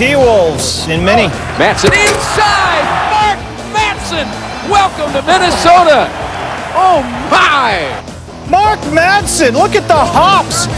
T-Wolves in mini. Matson inside. Mark Matson. Welcome to Minnesota. Oh my. Mark Madsen, look at the hops.